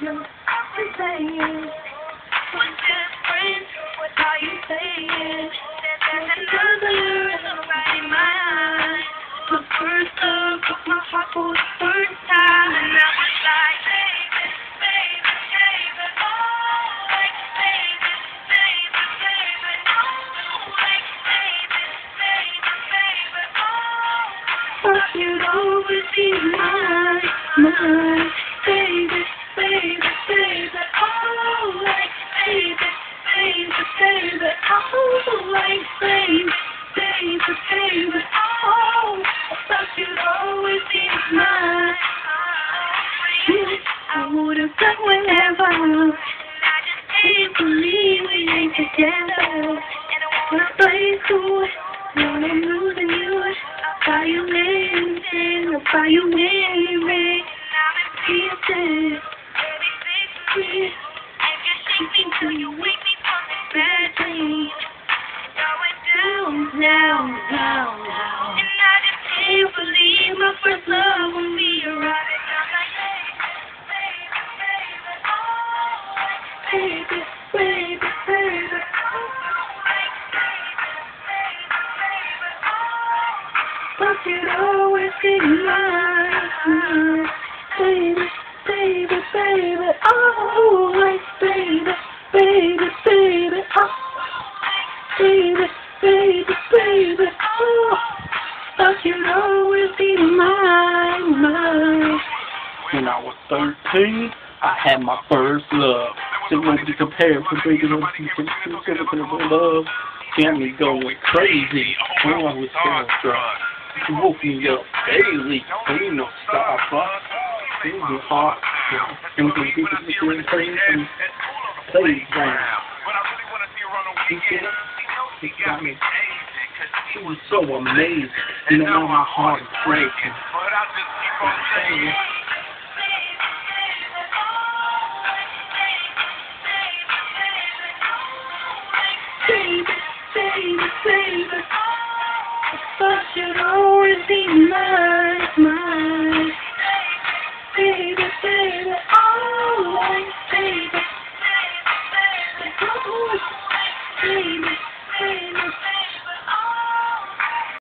You're everything. What's different? What are you saying? That there's another right in my eyes. The first love broke my heart for the first time, and I was like, baby, baby, baby, oh, like baby, baby, baby, oh, like baby, baby, baby, oh. Thought you'd always be mine, mine, baby, done whatever. I just can't believe we ain't together. Wanna play cool. When I'm losing you, I'll buy you anything. I'll buy you anything. I'm in pieces. Baby, fix me. If you shake me you wake me from this bad dream. Going down, down, down. Baby, baby, baby, you'd always be mine, baby, baby, baby, baby, baby, baby, oh, you'd always be mine, mine. When I was 13, I had my first love. Didn't want to compare for breaking up to love. Got me going crazy when I was starstruck. You woke me up daily. Ain't no Starbucks. It was hot. And some people looking crazy playground. Get it? It got me. It was so amazing. Know, now my heart is breaking. Hey, baby, baby, baby. Oh, always be. Baby, baby, always, baby, baby, baby, always, baby.